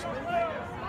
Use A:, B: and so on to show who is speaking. A: Thanks.